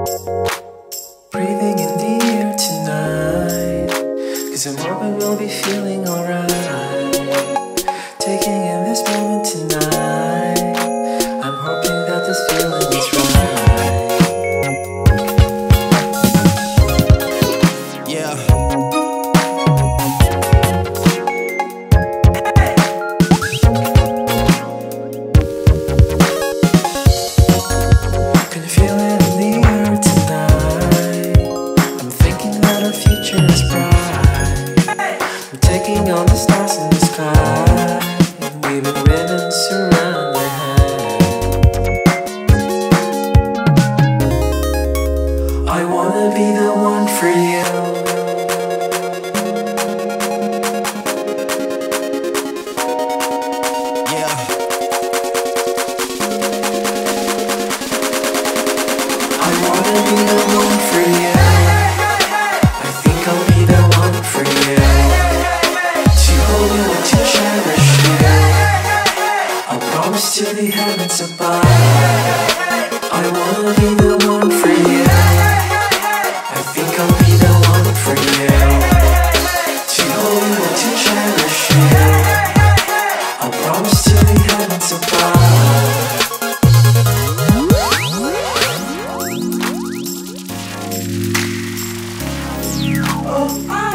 Breathing in the air tonight. Cause I'm hoping we'll be feeling alright. Taking the stars in the sky. Head. I wanna be the one for you. Yeah. I wanna be the stars to the heavens above. I wanna be the one for you. I think I'll be the one for you. To hold you and to cherish you. I promise to the heavens above. Oh,